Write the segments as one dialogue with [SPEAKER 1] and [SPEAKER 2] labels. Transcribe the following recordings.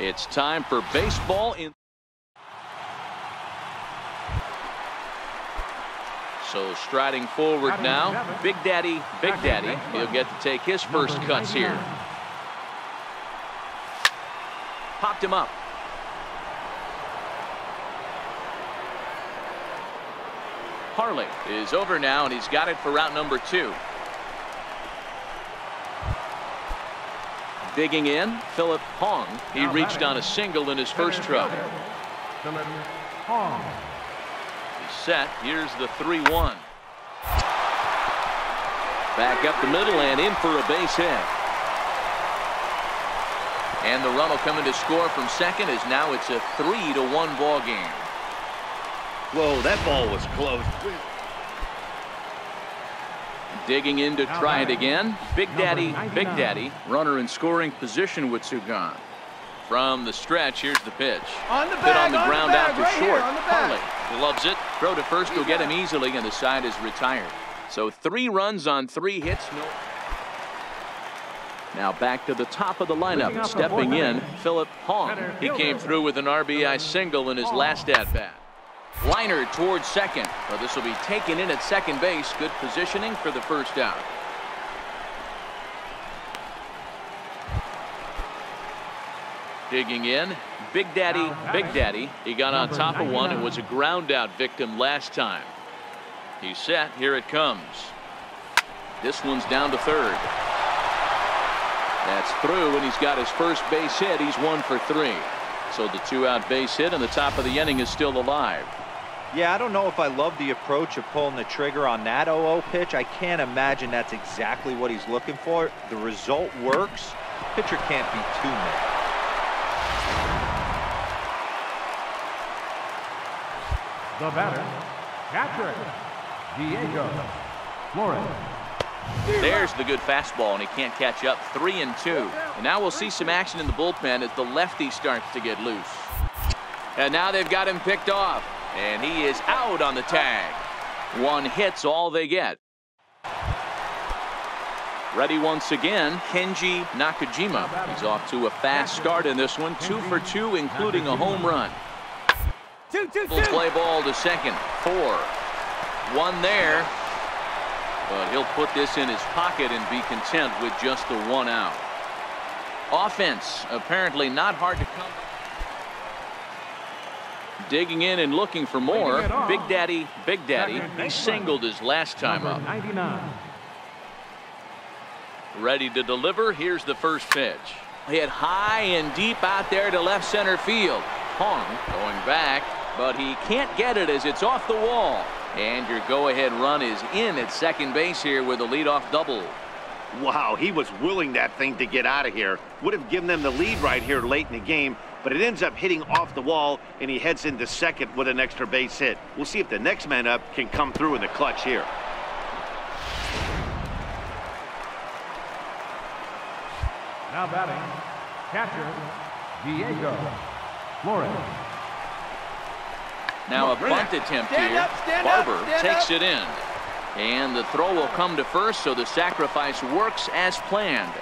[SPEAKER 1] It's time for baseball in. So striding forward now, Big Daddy, Big Daddy, he'll get to take his first cuts here. Popped him up. Harley is over now, and he's got it for route number two. Digging in, Philip Hong. He reached on a single in his first throw. He's set. Here's the 3-1. Back up the middle and in for a base hit. And the run will come in to score from second as now it's a 3 to 1 ball game.
[SPEAKER 2] Whoa, that ball was close.
[SPEAKER 1] Digging in to try it again. Big Daddy, Big Daddy, runner in scoring position with Sugan. From the stretch, here's the pitch.
[SPEAKER 3] On the
[SPEAKER 1] Hit on the
[SPEAKER 3] on
[SPEAKER 1] ground
[SPEAKER 3] the
[SPEAKER 1] out to
[SPEAKER 3] right here,
[SPEAKER 1] short.
[SPEAKER 3] on the bag.
[SPEAKER 1] Harley loves it. Throw to first will get him easily, and the side is retired. So three runs on three hits. No. Now back to the top of the lineup. Stepping in, Philip Hong. He came through with an RBI single in his last at bat. Liner towards second. Well, this will be taken in at second base. Good positioning for the first out. Digging in. Big Daddy, Big Daddy. He got on top of one and was a ground out victim last time. He's set. Here it comes. This one's down to third. That's through, and he's got his first base hit. He's one for three. So the two out base hit, and the top of the inning is still alive.
[SPEAKER 4] Yeah, I don't know if I love the approach of pulling the trigger on that 0-0 pitch. I can't imagine that's exactly what he's looking for. The result works. Pitcher can't be too mad.
[SPEAKER 3] The batter, catcher, Diego Flores.
[SPEAKER 1] There's the good fastball, and he can't catch up. Three and two. And now we'll see some action in the bullpen as the lefty starts to get loose. And now they've got him picked off, and he is out on the tag. One hit's all they get. Ready once again, Kenji Nakajima. He's off to a fast start in this one, two for two, including a home run.
[SPEAKER 3] Two, two, two.
[SPEAKER 1] play ball to second. Four. One there. But he'll put this in his pocket and be content with just the one out. Offense apparently not hard to come. Digging in and looking for more. Big Daddy, Big Daddy. He singled his last time
[SPEAKER 3] Number
[SPEAKER 1] up. Ready to deliver. Here's the first pitch. Hit high and deep out there to left center field. Hong going back, but he can't get it as it's off the wall. And your go-ahead run is in at second base here with a leadoff double.
[SPEAKER 2] Wow, he was willing that thing to get out of here. Would have given them the lead right here late in the game, but it ends up hitting off the wall, and he heads into second with an extra base hit. We'll see if the next man up can come through in the clutch here.
[SPEAKER 3] Now batting, catcher, Diego Flores.
[SPEAKER 1] Now a bunt attempt
[SPEAKER 3] Stand
[SPEAKER 1] here.
[SPEAKER 3] up, stand up,
[SPEAKER 1] Barber
[SPEAKER 3] stand
[SPEAKER 1] takes
[SPEAKER 3] up.
[SPEAKER 1] it in. And the throw will come to first, so the sacrifice works as planned.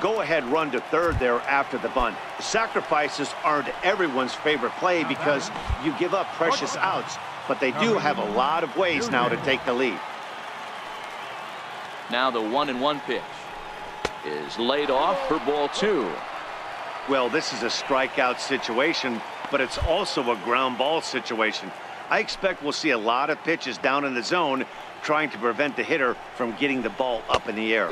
[SPEAKER 2] Go ahead run to third there after the bunt. The sacrifices aren't everyone's favorite play because you give up precious outs, but they do have a lot of ways now to take the lead.
[SPEAKER 1] Now the one and one pitch is laid off for ball two.
[SPEAKER 2] Well, this is a strikeout situation, but it's also a ground ball situation. I expect we'll see a lot of pitches down in the zone trying to prevent the hitter from getting the ball up in the air.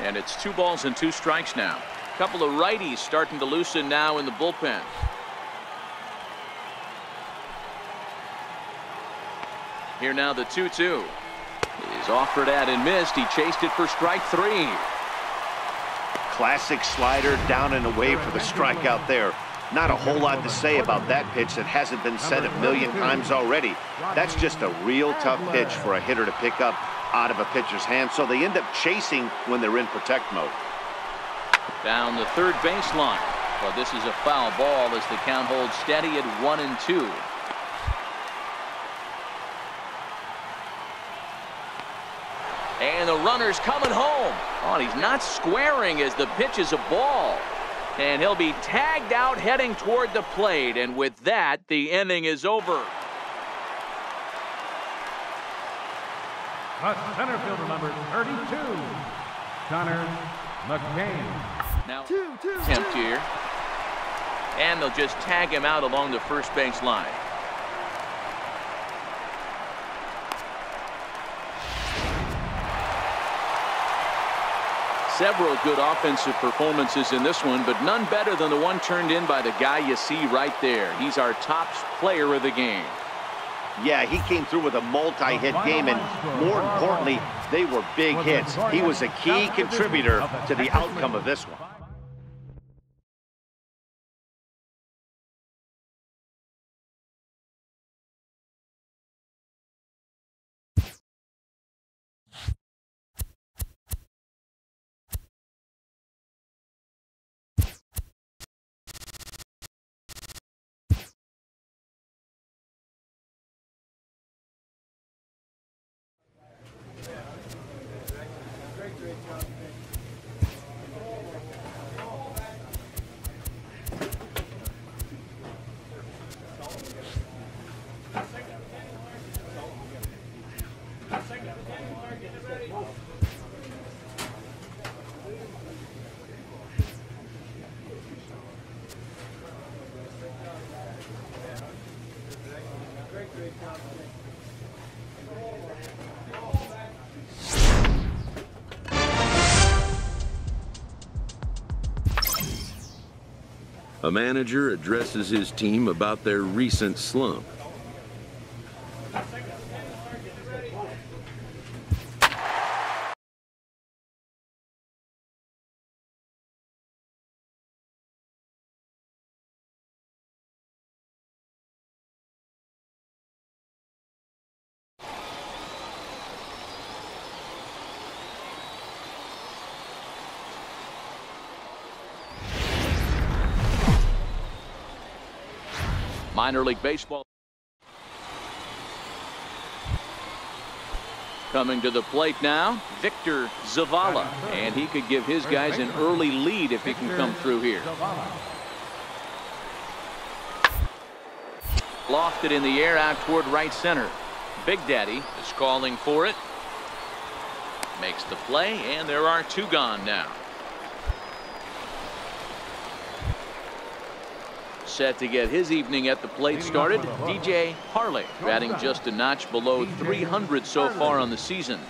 [SPEAKER 1] And it's two balls and two strikes now. A couple of righties starting to loosen now in the bullpen. Here now the 2-2. He's offered at and missed. He chased it for strike three.
[SPEAKER 2] Classic slider down and away for the strikeout there. Not a whole lot to say about that pitch that hasn't been said a million times already. That's just a real tough pitch for a hitter to pick up out of a pitcher's hand, so they end up chasing when they're in protect mode.
[SPEAKER 1] Down the third baseline. But this is a foul ball as the count holds steady at one and two. And the runner's coming home. Oh, he's not squaring as the pitch is a ball. And he'll be tagged out heading toward the plate. And with that, the inning is over.
[SPEAKER 3] The center fielder number 32, Connor McCain.
[SPEAKER 1] Now, attempt here. And they'll just tag him out along the first base line. Several good offensive performances in this one, but none better than the one turned in by the guy you see right there. He's our top player of the game.
[SPEAKER 2] Yeah, he came through with a multi-hit game, and more importantly, they were big hits. He was a key contributor to the outcome of this one.
[SPEAKER 5] A manager addresses his team about their recent slump.
[SPEAKER 1] Minor League Baseball. Coming to the plate now, Victor Zavala. And he could give his guys an early lead if he can come through here. Lofted in the air out toward right center. Big Daddy is calling for it. Makes the play, and there are two gone now. Set to get his evening at the plate started. DJ Harley batting just a notch below 300 so far on the season.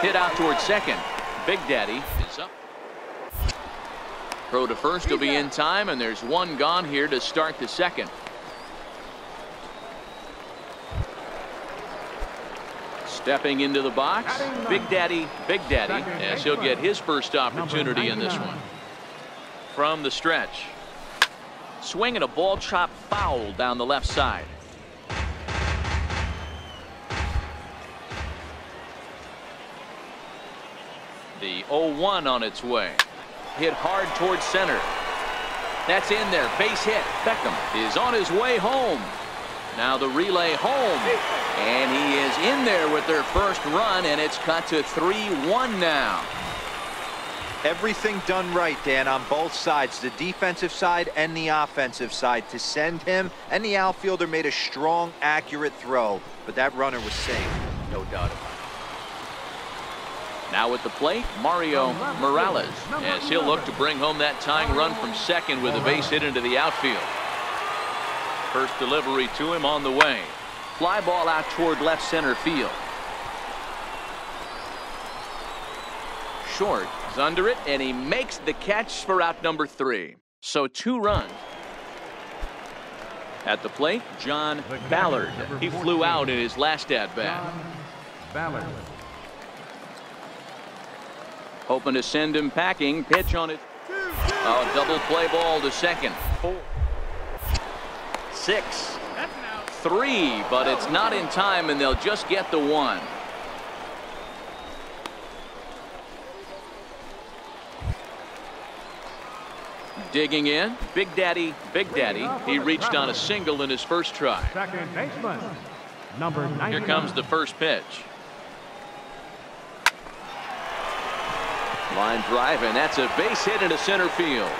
[SPEAKER 1] Hit out towards second. Big Daddy is up. Throw to first he'll be in time, and there's one gone here to start the second. Stepping into the box, Big Daddy, Big Daddy, as he'll get his first opportunity in this one from the stretch. Swinging a ball chop foul down the left side. The 0-1 on its way. Hit hard towards center. That's in there. Base hit. Beckham is on his way home. Now the relay home. And he is in there with their first run, and it's cut to 3-1 now.
[SPEAKER 4] Everything done right, Dan, on both sides, the defensive side and the offensive side. To send him and the outfielder made a strong, accurate throw, but that runner was safe, no doubt about it.
[SPEAKER 1] Now at the plate, Mario Morales, as he'll look to bring home that tying run from second with a base hit into the outfield. First delivery to him on the way. Fly ball out toward left center field. Short is under it, and he makes the catch for out number three. So two runs. At the plate, John Ballard. He flew out in his last at bat.
[SPEAKER 3] Ballard.
[SPEAKER 1] Hoping to send him packing. Pitch on it. A double play ball to second. Four. Six. Three, but it's not in time, and they'll just get the one. Digging in, Big Daddy, Big Daddy. He reached on a single in his first try.
[SPEAKER 3] Second baseman. Number 99.
[SPEAKER 1] Here comes the first pitch. Line drive, and that's a base hit into center field.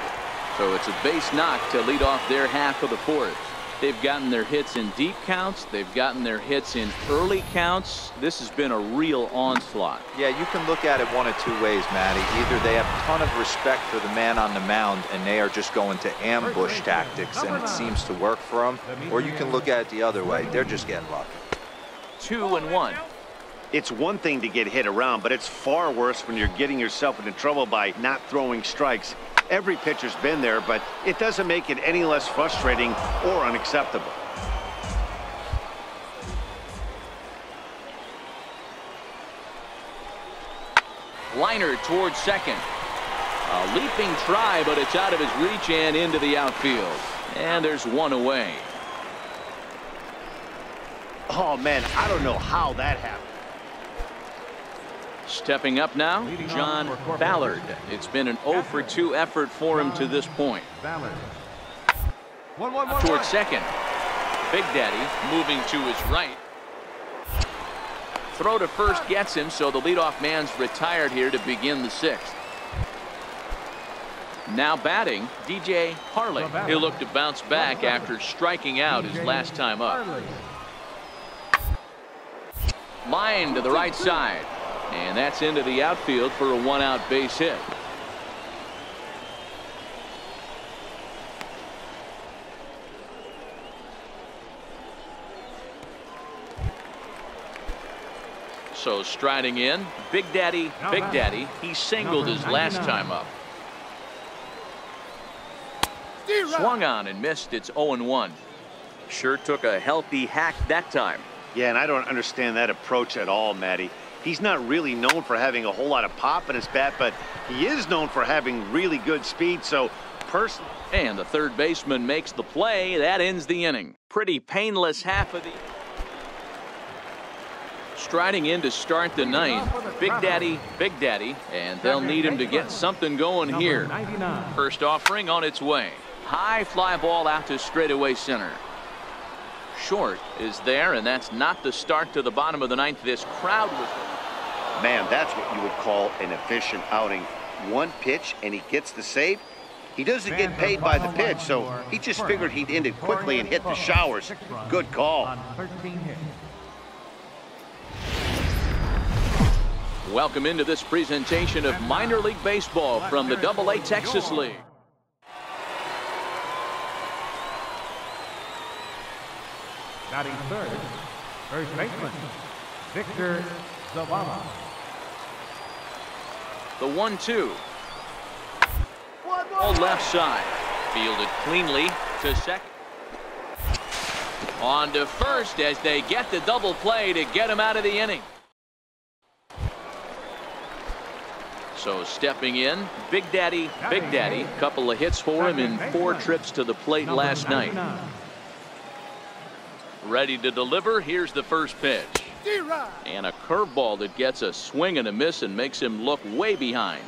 [SPEAKER 1] So it's a base knock to lead off their half of the fourth. They've gotten their hits in deep counts. They've gotten their hits in early counts. This has been a real onslaught.
[SPEAKER 4] Yeah, you can look at it one of two ways, Matty. Either they have a ton of respect for the man on the mound and they are just going to ambush tactics and it seems to work for them, or you can look at it the other way. They're just getting lucky.
[SPEAKER 1] Two and one.
[SPEAKER 2] It's one thing to get hit around, but it's far worse when you're getting yourself into trouble by not throwing strikes. Every pitcher's been there, but it doesn't make it any less frustrating or unacceptable.
[SPEAKER 1] Liner towards second. A leaping try, but it's out of his reach and into the outfield. And there's one away.
[SPEAKER 2] Oh, man, I don't know how that happened.
[SPEAKER 1] Stepping up now, John Ballard. It's been an 0 for 2 effort for him to this point.
[SPEAKER 3] Ballard.
[SPEAKER 1] Towards second. Big Daddy moving to his right. Throw to first gets him, so the leadoff man's retired here to begin the sixth. Now batting, DJ Harley. He'll look to bounce back after striking out his last time up. Line to the right side. And that's into the outfield for a one-out base hit. So striding in, Big Daddy, Big Daddy, he singled his last time up. Swung on and missed. It's 0-1. Sure took a healthy hack that time.
[SPEAKER 2] Yeah, and I don't understand that approach at all, Matty. He's not really known for having a whole lot of pop in his bat, but he is known for having really good speed. So, personally.
[SPEAKER 1] And the third baseman makes the play. That ends the inning. Pretty painless half of the. Striding in to start the ninth, Big Daddy, Big Daddy, and they'll need him to get something going here. First offering on its way. High fly ball out to straightaway center. Short is there, and that's not the start to the bottom of the ninth. This crowd was.
[SPEAKER 2] Man, that's what you would call an efficient outing. One pitch, and he gets the save. He doesn't get paid by the pitch, so he just figured he'd end it quickly and hit the showers. Good call.
[SPEAKER 1] Welcome into this presentation of minor league baseball from the Double A Texas League.
[SPEAKER 3] Batting third, first baseman, Victor Zavala.
[SPEAKER 1] The one-two. All left side. Fielded cleanly to second. On to first as they get the double play to get him out of the inning. So stepping in, Big Daddy, Big Daddy. Couple of hits for him in four trips to the plate last night. Ready to deliver. Here's the first pitch. And a curveball that gets a swing and a miss and makes him look way behind.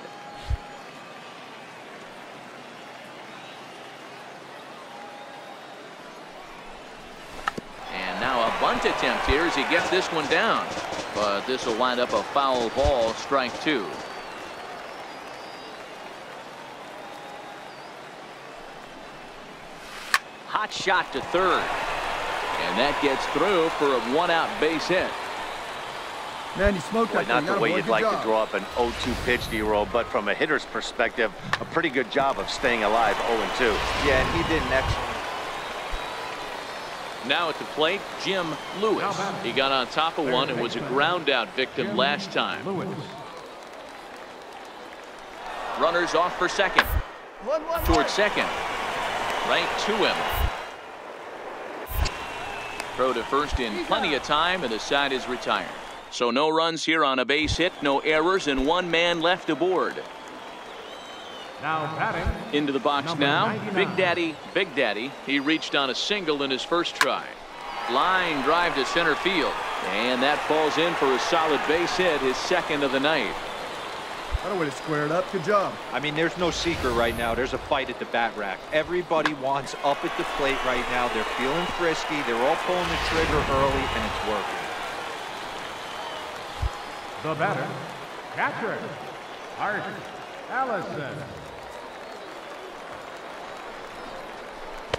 [SPEAKER 1] And now a bunt attempt here as he gets this one down. But this will wind up a foul ball, strike two. Hot shot to third. And that gets through for a one-out base hit.
[SPEAKER 6] Man, you smoked
[SPEAKER 2] Boy,
[SPEAKER 6] that
[SPEAKER 2] not the way you'd
[SPEAKER 6] good
[SPEAKER 2] like to draw up an 0-2 pitch, D-roll, but from a hitter's perspective, a pretty good job of staying alive 0-2.
[SPEAKER 4] Yeah, and he did an excellent.
[SPEAKER 1] Now at the plate, Jim Lewis. He got on top of one and was a ground out victim last time.
[SPEAKER 3] Lewis.
[SPEAKER 1] Runners off for second. Towards second. Right to him. Throw to first in plenty of time, and the side is retired. So no runs here on a base hit, no errors, and one man left aboard.
[SPEAKER 3] Now batting.
[SPEAKER 1] Into the box now.
[SPEAKER 3] 99.
[SPEAKER 1] Big Daddy, Big Daddy. He reached on a single in his first try. Line drive to center field. And that falls in for a solid base hit, his second of the night.
[SPEAKER 6] What a way to square it up. Good job.
[SPEAKER 4] I mean, there's no secret right now. There's a fight at the bat rack. Everybody wants up at the plate right now. They're feeling frisky. They're all pulling the trigger early, and it's working.
[SPEAKER 3] The batter. Catcher. Art Allison.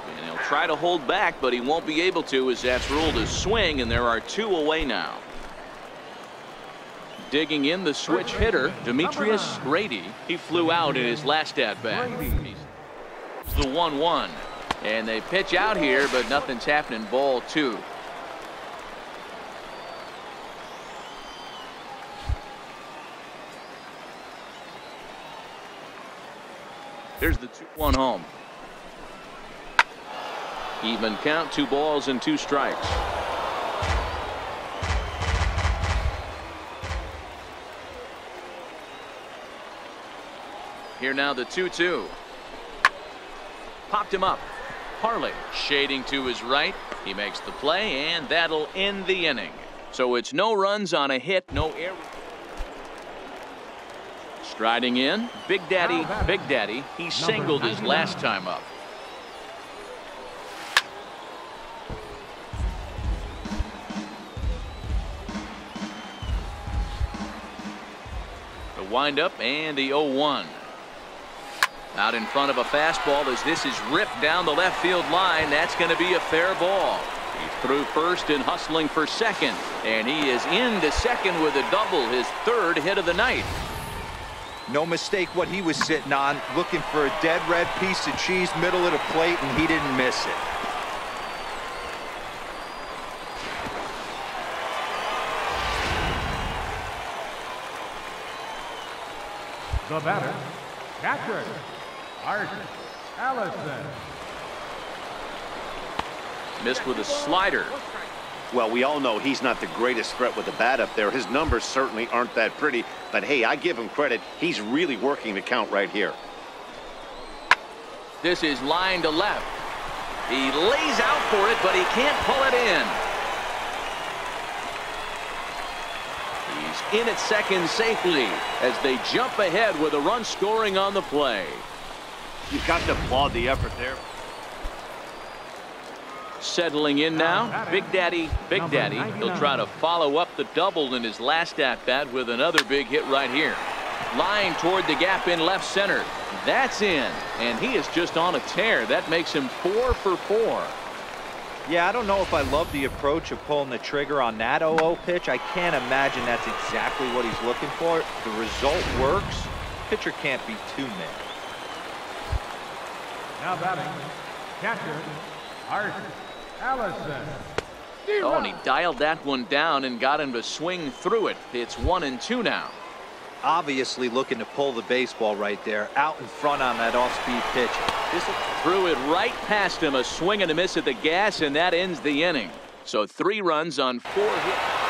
[SPEAKER 1] And he'll try to hold back, but he won't be able to as that's ruled a swing, and there are two away now. Digging in the switch hitter, Demetrius Grady. He flew out in his last at bat. It's the 1 1. And they pitch out here, but nothing's happening. Ball two. Here's the 2 1 home. Even count, two balls and two strikes. Here now the 2 2. Popped him up. Harley shading to his right. He makes the play, and that'll end the inning. So it's no runs on a hit, no air. Striding in, Big Daddy, Big Daddy. He singled his last time up. The windup and the 0 1. Out in front of a fastball as this is ripped down the left field line. That's going to be a fair ball. He's through first and hustling for second. And he is into second with a double, his third hit of the night.
[SPEAKER 4] No mistake what he was sitting on, looking for a dead red piece of cheese middle of the plate, and he didn't miss it.
[SPEAKER 3] The batter. Catcher. Art Allison.
[SPEAKER 1] Missed with a slider.
[SPEAKER 2] Well, we all know he's not the greatest threat with the bat up there. His numbers certainly aren't that pretty. But hey, I give him credit. He's really working the count right here.
[SPEAKER 1] This is line to left. He lays out for it, but he can't pull it in. He's in at second safely as they jump ahead with a run scoring on the play.
[SPEAKER 2] You've got to applaud the effort there.
[SPEAKER 1] Settling in now, Big Daddy, Big Daddy. He'll try to follow up the double in his last at bat with another big hit right here. Line toward the gap in left center. That's in, and he is just on a tear. That makes him four for four.
[SPEAKER 4] Yeah, I don't know if I love the approach of pulling the trigger on that 0-0 pitch. I can't imagine that's exactly what he's looking for. The result works. Pitcher can't be too mad.
[SPEAKER 3] Now batting. Catcher. Art Allison.
[SPEAKER 1] Oh, and he dialed that one down and got him to swing through it. It's one and two now.
[SPEAKER 4] Obviously looking to pull the baseball right there, out in front on that off-speed pitch. This
[SPEAKER 1] Threw it right past him, a swing and a miss at the gas, and that ends the inning. So three runs on four hits.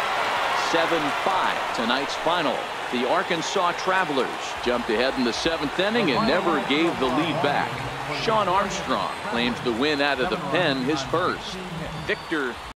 [SPEAKER 1] 7-5 tonight's final. The Arkansas Travelers jumped ahead in the seventh inning and never gave the lead back. Sean Armstrong claims the win out of the pen his first. Victor